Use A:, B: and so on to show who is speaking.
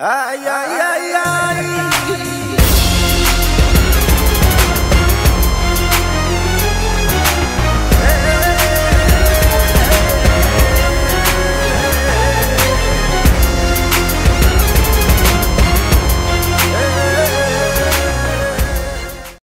A: Ay, ay, ay, ay.